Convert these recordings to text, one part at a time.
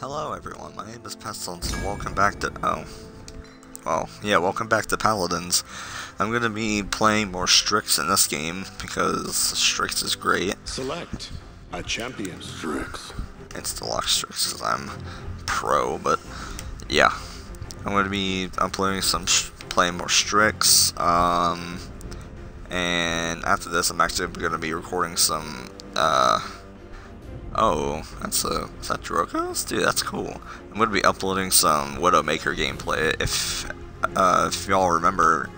Hello everyone, my name is Pestilence and welcome back to- oh. Well, yeah, welcome back to Paladins. I'm gonna be playing more Strix in this game, because Strix is great. Select a champion. Strix. Insta-lock Strix, because I'm pro, but yeah. I'm gonna be uploading some, playing more Strix, um, and after this I'm actually gonna be recording some, uh, Oh, that's a is that Drogoz? Dude, that's cool. I'm gonna be uploading some Widowmaker gameplay. If uh, if y'all remember,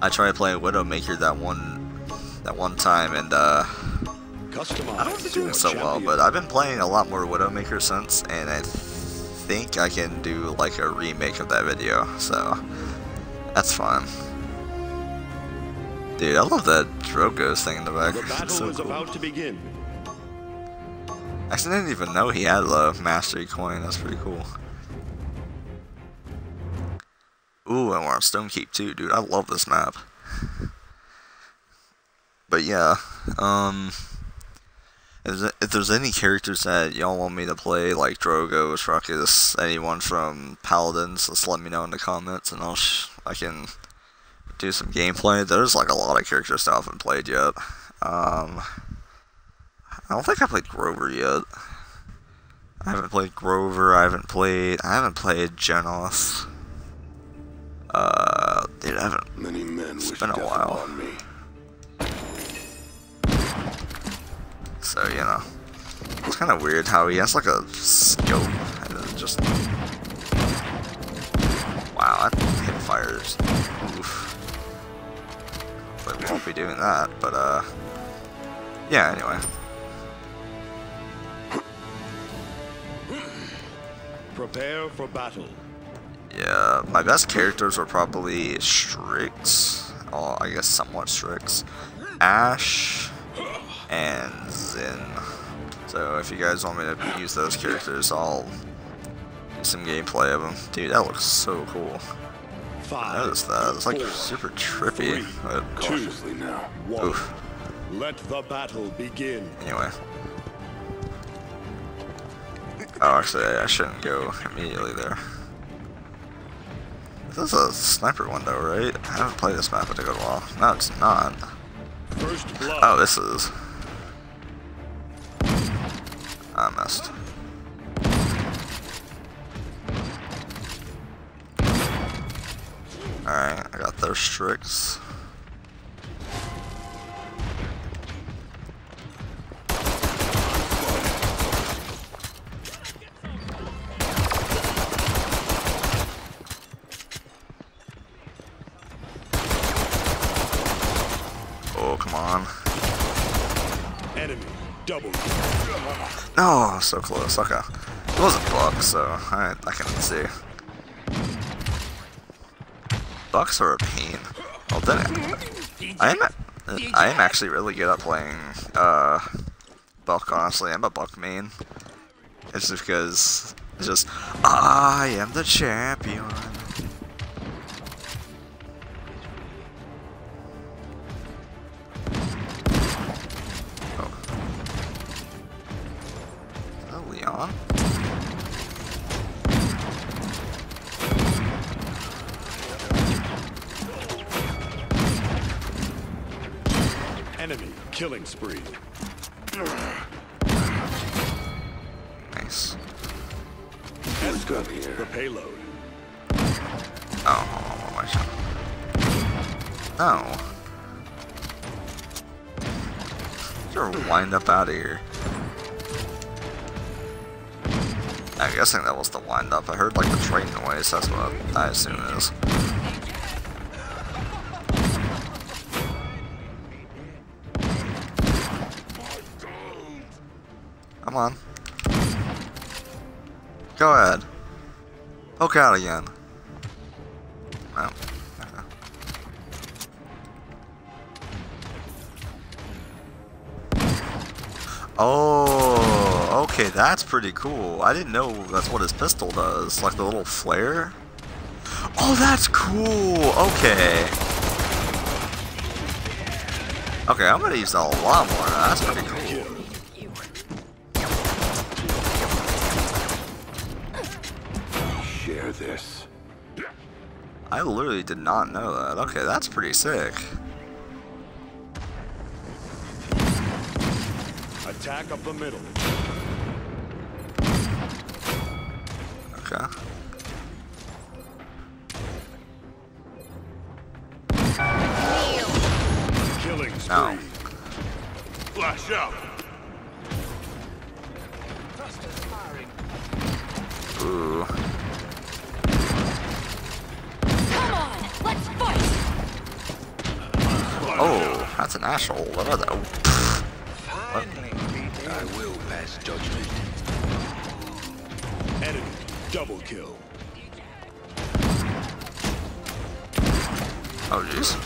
I tried playing Widowmaker that one that one time, and uh, I don't think doing so well. But I've been playing a lot more Widowmaker since, and I think I can do like a remake of that video. So that's fun. Dude, I love that Drogoz thing in the back. The battle so is about to begin. I didn't even know he had the mastery coin. That's pretty cool. Ooh, and we're on Stonekeep too, dude. I love this map. But yeah, um, if there's, if there's any characters that y'all want me to play, like Drogo, Ruckus, anyone from Paladins, just let me know in the comments, and I'll I can do some gameplay. There's like a lot of characters that I haven't played yet. Um. I don't think I played Grover yet. I haven't played Grover, I haven't played I haven't played Genos. Uh dude, I haven't Many men It's been a while. so you know. It's kinda weird how he has like a scope and then just Wow, that hip fires oof. But we won't be doing that, but uh yeah, anyway. Prepare for battle. Yeah, my best characters are probably Strix, or I guess somewhat Strix, Ash, and Zhin. So if you guys want me to use those characters, I'll do some gameplay of them. Dude, that looks so cool. I Five. noticed that. It's like four, super trippy. three, But Cautiously now. One. oof. Let the battle begin. Anyway. Oh, actually, I shouldn't go immediately there. This is a sniper window, right? I haven't played this map in a good while. No, it's not. Oh, this is. I missed. Alright, I got their Strix. Oh, come on. Enemy. Double. No, so close. Okay. It was a Buck, so I, I can see. Bucks are a pain. Well, then I am I am actually really good at playing uh, Buck. Honestly, I'm a Buck main. It's just because it's just I am the champion. Enemy. Killing spree. Nice. Who's got here? The payload. Oh, hold on, what am shot? No. You're wind up out of here. I'm guessing that was the wind up. I heard like the train noise. That's what I assume it is. Come on. Go ahead. Poke out again. Oh. Uh-huh. okay. Oh, okay, that's pretty cool. I didn't know that's what his pistol does, like the little flare. Oh, that's cool. Okay. Okay, I'm gonna use a lot more. That's pretty cool. I literally did not know that. Okay, that's pretty sick. Attack up the middle. Okay. Killing spree. No. Flash out. Ooh. Oh, that's an asshole. What are they? Oh. I will pass judgment. Enemy double kill. Oh, jeez.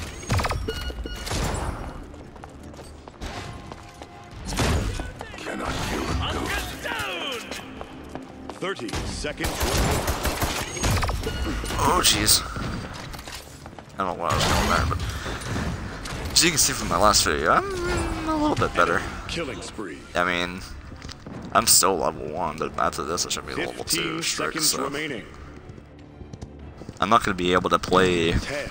Cannot kill a ghost. 30 seconds. Oh, jeez. I don't know what I was going there, but as you can see from my last video, I'm a little bit better. Killing spree. I mean, I'm still level one, but after this, I should be level two. Strict, seconds so remaining. I'm not gonna be able to play 10.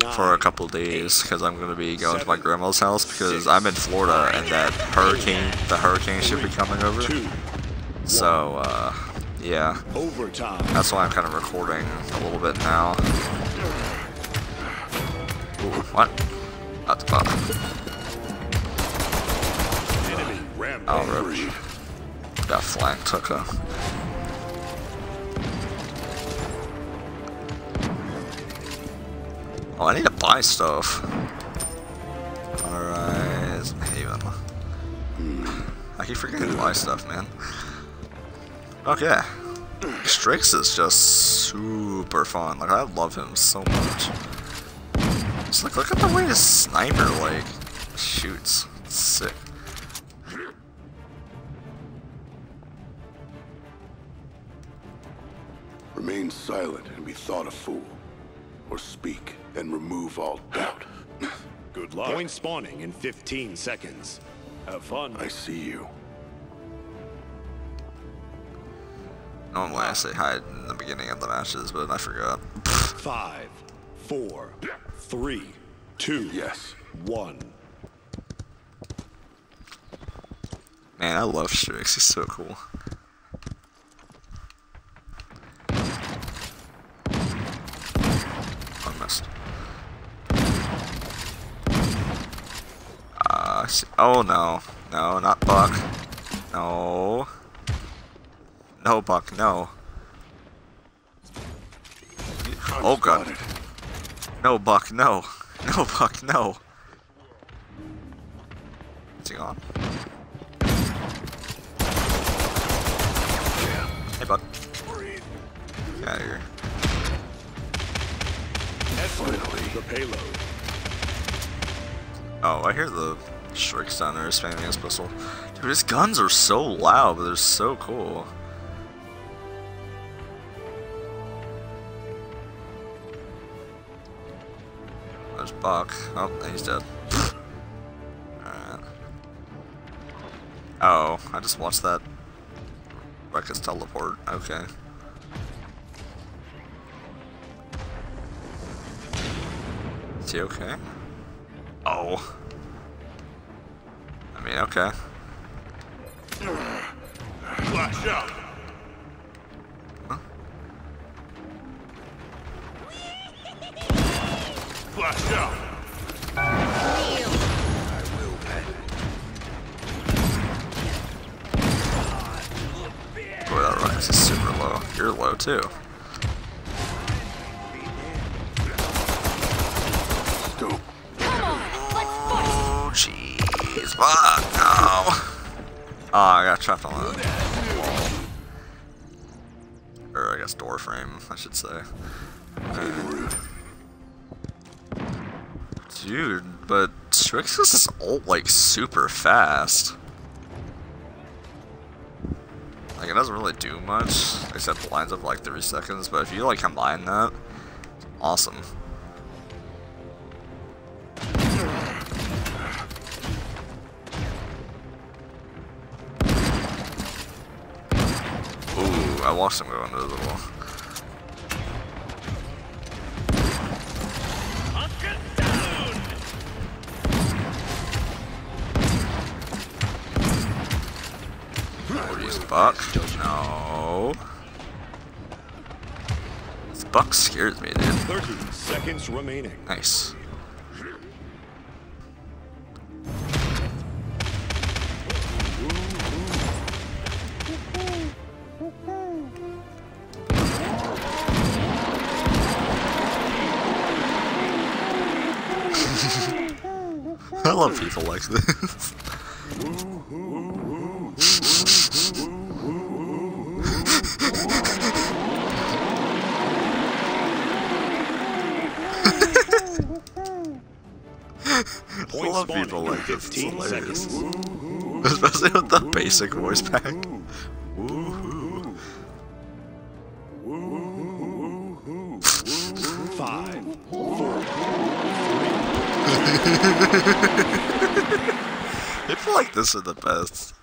Nine, for a couple days because I'm gonna be going to my grandma's house because six, I'm in Florida and that hurricane, the hurricane should be coming over. Two. So, uh, yeah, Overtime. that's why I'm kind of recording a little bit now. Ooh, what? Fuck. Enemy rampage. Oh. Got flanked, okay. Oh, I need to buy stuff. Alright, Haven. I keep forgetting to buy stuff, man. Okay. Strix is just super fun. Like, I love him so much. Just like, look at the way this sniper, like, shoots. It's sick. Remain silent and be thought a fool. Or speak and remove all doubt. Good luck. Point spawning in 15 seconds. Have fun. I see you. Normally I say hi in the beginning of the matches, but I forgot. Five, four, three, two, Yes. one. Man, I love Strix. He's so cool. I missed. Uh. Oh no. No, not Buck. No. No, Buck, no. Oh god. No, Buck, no. No, Buck, no. Is he gone? Hey, Buck. Get out of here. Escalate the payload. Oh, I hear the Strix down there spamming his pistol. Dude, his guns are so loud, but they're so cool. Buck. Oh, he's dead. Alright. Oh, I just watched that Ruckus teleport. Okay. Is he okay? Oh. I mean, okay. Flash out. Flash out. Boy, that Ruckus is super low. You're low too. Oh, jeez. Fuck, no. Oh, ah, I got trapped on that. Or, I guess, door frame, I should say. Rude. Dude, but Strix is ult, like, super fast. Like, it doesn't really do much, except the lines up, like, 30 seconds, but if you, like, combine that, awesome. Ooh, I watched him go into Buck. No. This Buck scares me, dude. 30 seconds remaining. Nice. I love people like this. I love people like this. It's 15 hilarious. Especially with the basic voice pack. Woohoo. Five. People like this are the best.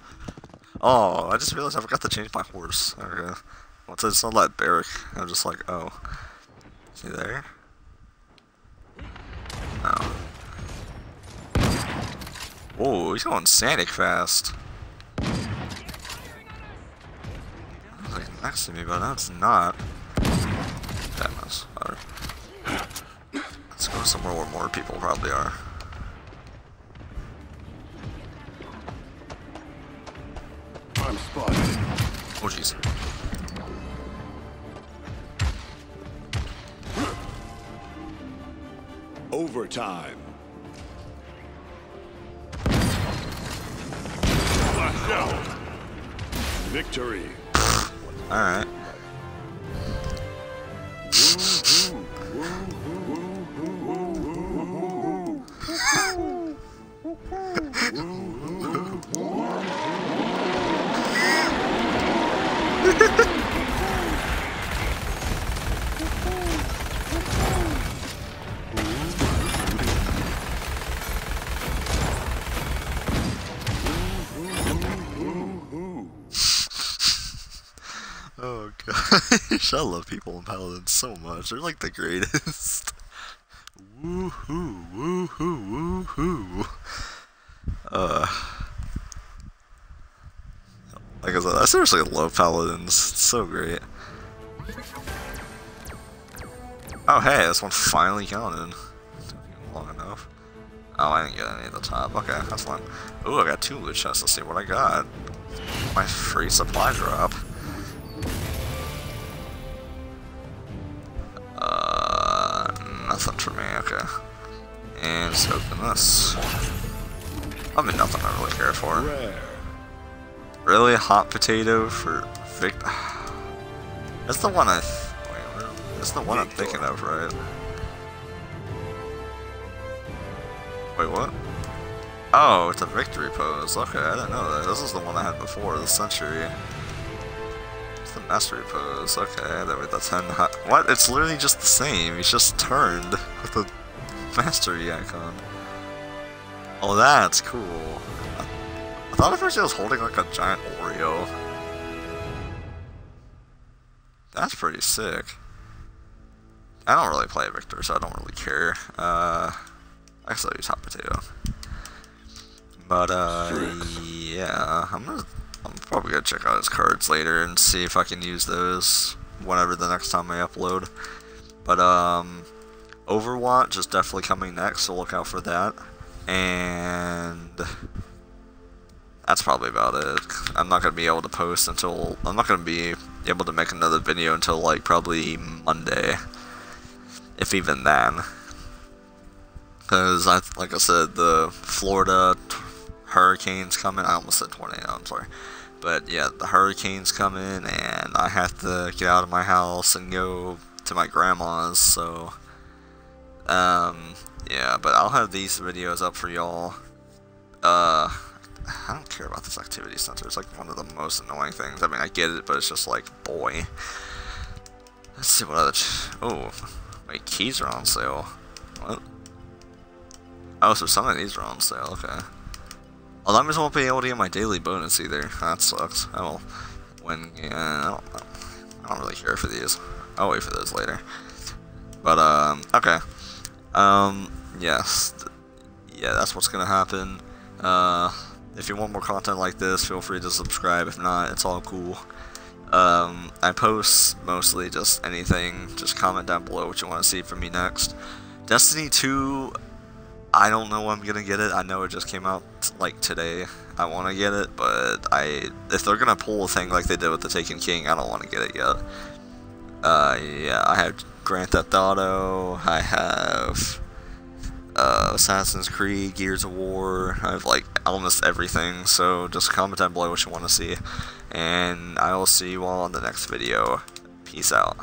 Oh, I just realized I forgot to change my horse. Okay. Once I saw that barrack, I was just like, oh. Is he there? Oh. No. Whoa, he's going Sanic fast. Like next to me, but that's not. That must. Alright. Let's go somewhere where more people probably are. Oh jeez. Overtime. Victory. Alright. Oh gosh, I love people in Paladins so much. They're like the greatest. Woohoo, woohoo, woohoo. Uh, like I said, I seriously love Paladins. It's so great. Oh hey, this one finally counted. Long enough. Oh, I didn't get any at the top. Okay, that's fine. Ooh, I got two loot chests. Let's see what I got. My free supply drop. Uh, nothing for me, okay. And let's open this. I mean, nothing I really care for. Rare. Really? Hot potato for Vic. That's the one I. Th wait, that's the one I'm thinking of, right? Wait, what? Oh, it's a victory pose. Okay, I didn't know that. This is the one I had before, the century. It's the mastery pose. Okay, that the 10 hot. What? It's literally just the same. He's just turned with the mastery icon. Oh, that's cool. I thought at first he was holding like a giant Oreo. That's pretty sick. I don't really play Viktor, so I don't really care. Uh, I guess I'll use Hot Potato. But, uh, yeah, I'm gonna, I'm probably gonna check out his cards later and see if I can use those whenever the next time I upload. But, um, Overwatch is definitely coming next, so look out for that. And that's probably about it. I'm not gonna be able to post until I'm not gonna be able to make another video until like probably Monday, if even then. Because I, like I said, the Florida hurricanes coming. I almost said tornado. I'm sorry, but yeah, the hurricanes coming, and I have to get out of my house and go to my grandma's. So, um, yeah, but I'll have these videos up for y'all. Uh, I don't care about this activity center. It's like one of the most annoying things. I mean, I get it, but it's just like, boy. Let's see what other. Oh, wait, keys are on sale. What? Oh, so some of these are on sale. Okay. Well, that means I won't be able to get my daily bonus either. That sucks. I will. Yeah, I don't, I don't really care for these. I'll wait for those later. But um, okay. Um, yes, yeah, that's what's gonna happen. Uh, if you want more content like this, feel free to subscribe. If not, it's all cool. Um, I post mostly just anything. Just comment down below what you want to see from me next. Destiny 2, I don't know when I'm gonna get it. I know it just came out like today. I want to get it, but I if they're gonna pull a thing like they did with the Taken King, I don't want to get it yet. Uh, yeah, I have Grand Theft Auto. I have uh, Assassin's Creed, Gears of War. I have like almost everything. So just comment down below what you want to see, and I will see you all in the next video. Peace out.